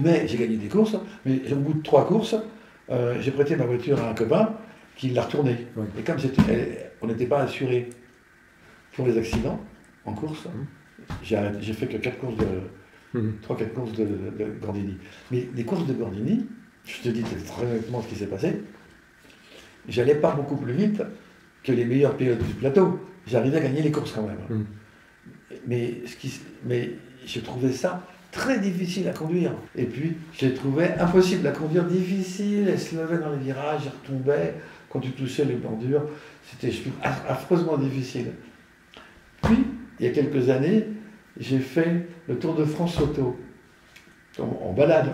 Mais j'ai gagné des courses, mais au bout de trois courses, euh, j'ai prêté ma voiture à un copain qui l'a retournée. Oui. Et comme on n'était pas assuré pour les accidents en course, j'ai arrêté- j'ai fait que quatre courses de, Mhm. 3-4 courses de, de Gordini. Mais les courses de Gordini, je te dis très honnêtement ce qui s'est passé, j'allais pas beaucoup plus vite que les meilleurs pilotes du plateau. J'arrivais à gagner les courses quand même. Mhm. Mais, ce qui, mais je trouvais ça très difficile à conduire. Et puis, j'ai trouvé impossible à conduire, difficile, elle se levait dans les virages, elle retombait, quand tu touchais les bordures, c'était je affreusement difficile. Puis, il y a quelques années, j'ai fait le Tour de France auto, en, balade.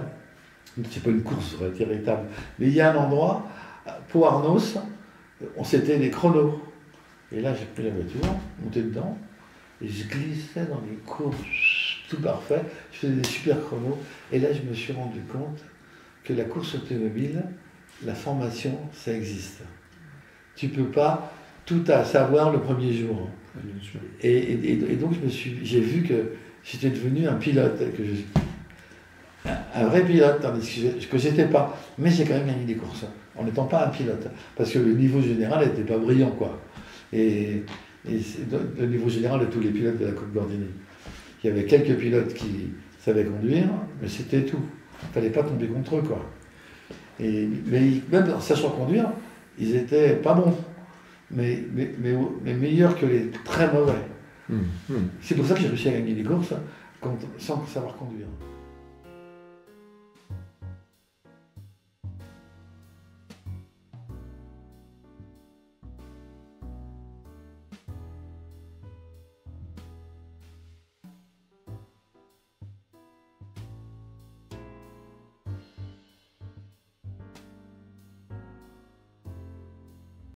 C'est pas une course véritable, mais il y a un endroit, pour Arnos, on s'était des chronos. Et là, j'ai pris la voiture, monté dedans, et je glissais dans les courses, tout parfait. Je faisais des super chronos. Et là, je me suis rendu compte que la course automobile, la formation, ça existe. Tu peux pas tout à savoir le premier jour. Et, et- et- et donc, je me suis, j'ai vu que j'étais devenu un pilote, que je- un, un vrai pilote, tandis que j'étais pas. Mais j'ai quand même gagné des courses, en n'étant pas un pilote. Parce que le niveau général n'était pas brillant, quoi. Et, et le niveau général de tous les pilotes de la Coupe Gordini. Il y avait quelques pilotes qui savaient conduire, mais c'était tout. Il fallait pas tomber contre eux, quoi. Et, mais même en sachant conduire, ils étaient pas bons, mais, mais, mais, mais meilleurs que les très mauvais. Mhm. Mhm. C'est pour ça que j'ai réussi à gagner des courses quand- sans savoir conduire.